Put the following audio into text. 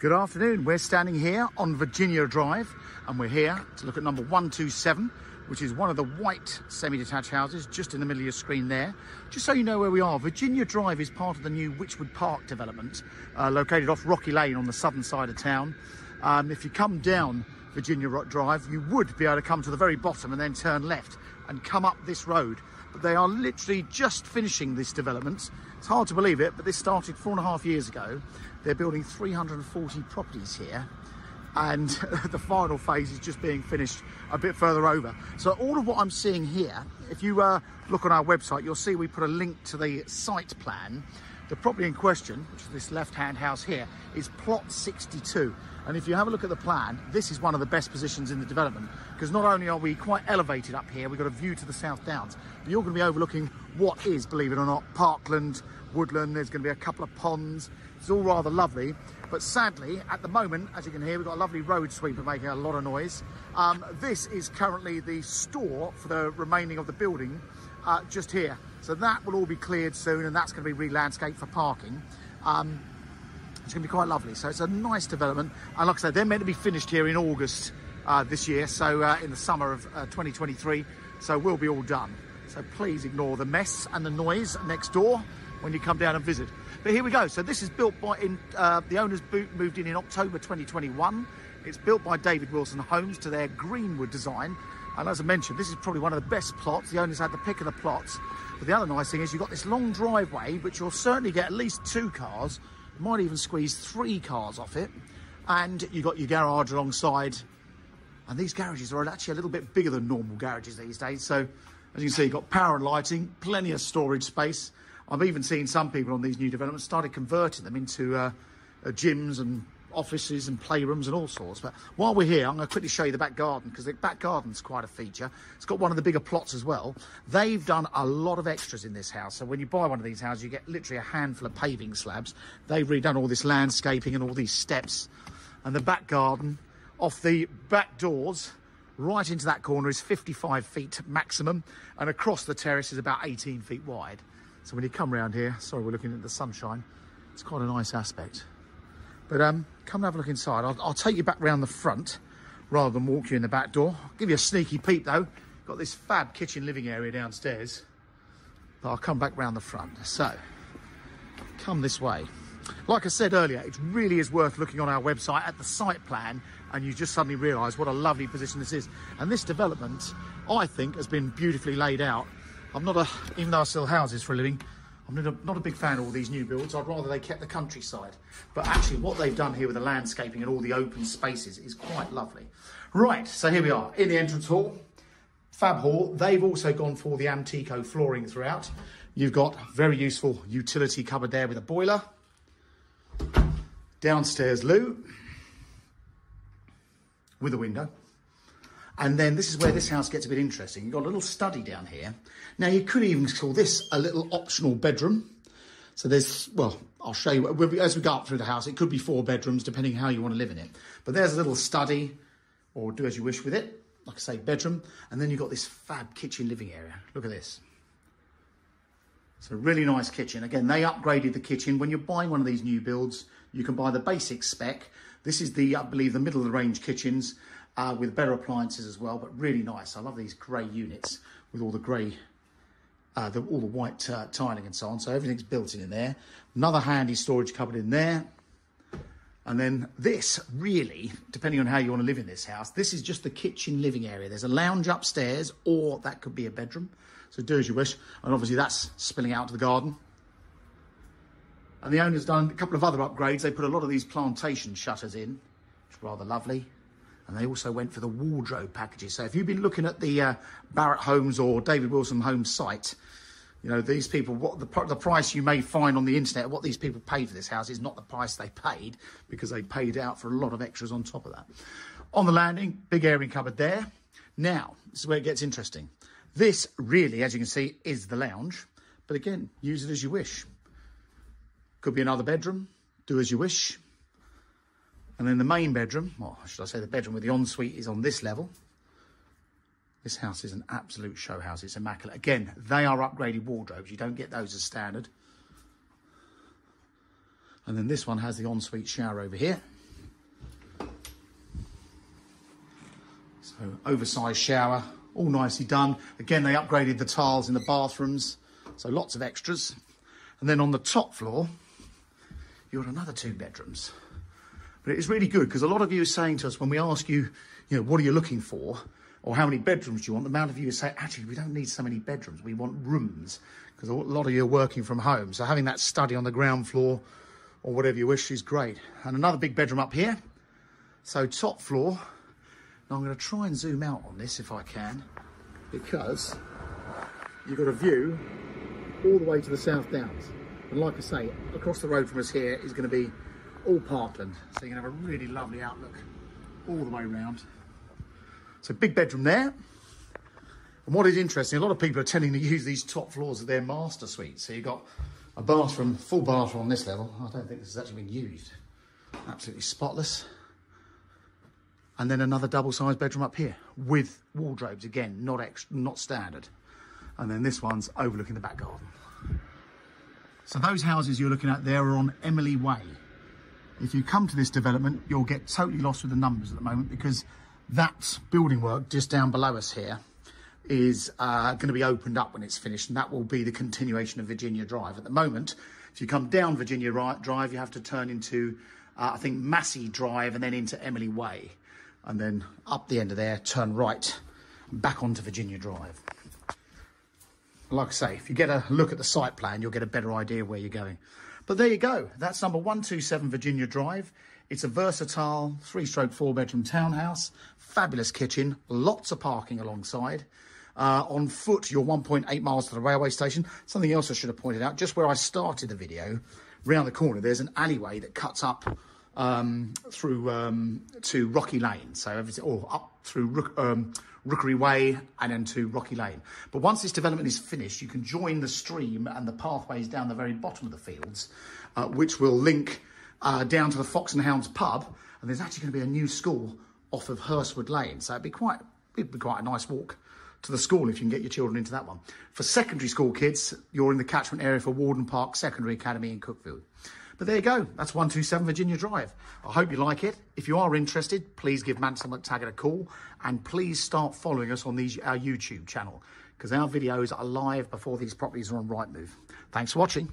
Good afternoon. We're standing here on Virginia Drive and we're here to look at number 127, which is one of the white semi-detached houses just in the middle of your screen there. Just so you know where we are, Virginia Drive is part of the new Witchwood Park development uh, located off Rocky Lane on the southern side of town. Um, if you come down Virginia Drive, you would be able to come to the very bottom and then turn left and come up this road. They are literally just finishing this development. It's hard to believe it, but this started four and a half years ago. They're building 340 properties here and the final phase is just being finished a bit further over. So all of what I'm seeing here, if you uh, look on our website, you'll see we put a link to the site plan. The property in question, which is this left-hand house here, is plot 62. And if you have a look at the plan, this is one of the best positions in the development because not only are we quite elevated up here, we've got a view to the South Downs, but you're going to be overlooking what is, believe it or not, parkland, woodland. There's going to be a couple of ponds. It's all rather lovely. But sadly, at the moment, as you can hear, we've got a lovely road sweeper making a lot of noise. Um, this is currently the store for the remaining of the building uh, just here. So that will all be cleared soon and that's going to be re-landscaped for parking. Um, it's going to be quite lovely. So it's a nice development. And like I said, they're meant to be finished here in August uh, this year. So uh, in the summer of uh, 2023. So we'll be all done. So please ignore the mess and the noise next door when you come down and visit. But here we go. So this is built by, in, uh, the owners boot moved in in October 2021. It's built by David Wilson Homes to their Greenwood design. And as I mentioned, this is probably one of the best plots. The owners had the pick of the plots. But the other nice thing is you've got this long driveway, which you'll certainly get at least two cars might even squeeze three cars off it. And you've got your garage alongside. And these garages are actually a little bit bigger than normal garages these days. So as you can see, you've got power and lighting, plenty of storage space. I've even seen some people on these new developments started converting them into uh, uh, gyms and offices and playrooms and all sorts. But while we're here, I'm going to quickly show you the back garden because the back garden's quite a feature. It's got one of the bigger plots as well. They've done a lot of extras in this house. So when you buy one of these houses, you get literally a handful of paving slabs. They've redone all this landscaping and all these steps. And the back garden off the back doors right into that corner is 55 feet maximum and across the terrace is about 18 feet wide. So when you come around here, sorry we're looking at the sunshine, it's quite a nice aspect. But um, come and have a look inside. I'll, I'll take you back round the front rather than walk you in the back door. I'll give you a sneaky peep though. Got this fab kitchen living area downstairs. But I'll come back round the front. So, come this way. Like I said earlier, it really is worth looking on our website at the site plan and you just suddenly realise what a lovely position this is. And this development, I think, has been beautifully laid out. I'm not a, even though I sell houses for a living, I'm not a, not a big fan of all these new builds. I'd rather they kept the countryside. But actually what they've done here with the landscaping and all the open spaces is quite lovely. Right, so here we are in the entrance hall. Fab Hall, they've also gone for the Amtico flooring throughout. You've got very useful utility cupboard there with a boiler. Downstairs loo with a window. And then this is where this house gets a bit interesting. You've got a little study down here. Now you could even call this a little optional bedroom. So there's, well, I'll show you, as we go up through the house, it could be four bedrooms depending how you want to live in it. But there's a little study or do as you wish with it. Like I say, bedroom. And then you've got this fab kitchen living area. Look at this. It's a really nice kitchen. Again, they upgraded the kitchen. When you're buying one of these new builds, you can buy the basic spec. This is the, I believe, the middle of the range kitchens uh, with better appliances as well, but really nice. I love these grey units with all the grey, uh, the, all the white uh, tiling and so on. So everything's built in in there. Another handy storage cupboard in there. And then this really, depending on how you want to live in this house, this is just the kitchen living area. There's a lounge upstairs or that could be a bedroom. So do as you wish. And obviously that's spilling out to the garden. And the owner's done a couple of other upgrades. They put a lot of these plantation shutters in, which is rather lovely. And they also went for the wardrobe packages. So if you've been looking at the uh, Barratt Homes or David Wilson Homes site, you know, these people, what the, the price you may find on the internet, what these people paid for this house is not the price they paid because they paid out for a lot of extras on top of that. On the landing, big airing cupboard there. Now, this is where it gets interesting. This really, as you can see, is the lounge. But again, use it as you wish. Could be another bedroom. Do as you wish. And then the main bedroom, or should I say the bedroom with the ensuite is on this level. This house is an absolute show house. It's immaculate. Again, they are upgraded wardrobes. You don't get those as standard. And then this one has the ensuite shower over here. So oversized shower, all nicely done. Again, they upgraded the tiles in the bathrooms. So lots of extras. And then on the top floor, you're another two bedrooms. But it's really good because a lot of you are saying to us when we ask you, you know, what are you looking for? Or how many bedrooms do you want? The amount of you say, actually, we don't need so many bedrooms. We want rooms because a lot of you are working from home. So having that study on the ground floor or whatever you wish is great. And another big bedroom up here. So top floor. Now I'm going to try and zoom out on this if I can because you've got a view all the way to the South Downs. And like I say, across the road from us here is going to be all parkland. So you can have a really lovely outlook all the way around. So big bedroom there. And what is interesting, a lot of people are tending to use these top floors as their master suite. So you've got a bathroom, full bathroom on this level. I don't think this has actually been used. Absolutely spotless. And then another double-sized bedroom up here with wardrobes, again, not extra, not standard. And then this one's overlooking the back garden. So those houses you're looking at there are on Emily Way. If you come to this development, you'll get totally lost with the numbers at the moment because that building work just down below us here is uh, going to be opened up when it's finished and that will be the continuation of Virginia Drive. At the moment, if you come down Virginia Drive, you have to turn into, uh, I think, Massey Drive and then into Emily Way. And then up the end of there, turn right, back onto Virginia Drive. Like I say, if you get a look at the site plan, you'll get a better idea where you're going. But there you go. That's number 127 Virginia Drive. It's a versatile three-stroke, four-bedroom townhouse. Fabulous kitchen, lots of parking alongside. Uh, on foot, you're 1.8 miles to the railway station. Something else I should have pointed out, just where I started the video, round the corner, there's an alleyway that cuts up um, through um, to Rocky Lane. So, or up through Rook, um, Rookery Way and then to Rocky Lane. But once this development is finished, you can join the stream and the pathways down the very bottom of the fields, uh, which will link uh, down to the Fox and Hounds pub, and there's actually going to be a new school off of Hurstwood Lane. So it'd be quite, it'd be quite a nice walk to the school if you can get your children into that one. For secondary school kids, you're in the catchment area for Warden Park Secondary Academy in Cuckfield. But there you go. That's 127 Virginia Drive. I hope you like it. If you are interested, please give Mansell McTaggart a call and please start following us on these, our YouTube channel because our videos are live before these properties are on Rightmove. Thanks for watching.